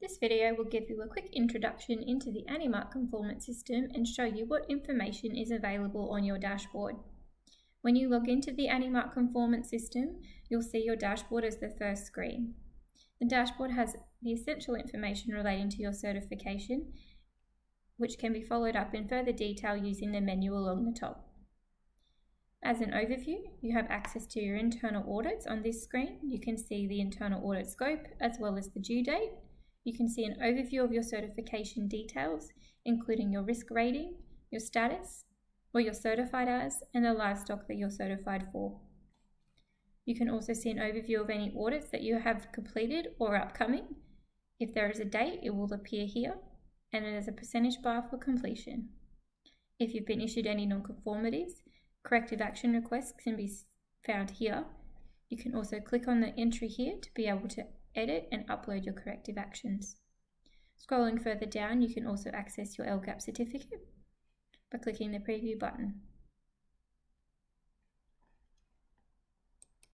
This video will give you a quick introduction into the AniMark conformance system and show you what information is available on your dashboard. When you log into the AniMark conformance system, you'll see your dashboard as the first screen. The dashboard has the essential information relating to your certification, which can be followed up in further detail using the menu along the top. As an overview, you have access to your internal audits on this screen. You can see the internal audit scope as well as the due date you can see an overview of your certification details, including your risk rating, your status, what you're certified as, and the livestock that you're certified for. You can also see an overview of any audits that you have completed or upcoming. If there is a date, it will appear here, and there's a percentage bar for completion. If you've been issued any non-conformities, corrective action requests can be found here. You can also click on the entry here to be able to edit and upload your corrective actions. Scrolling further down, you can also access your LGAP certificate by clicking the preview button.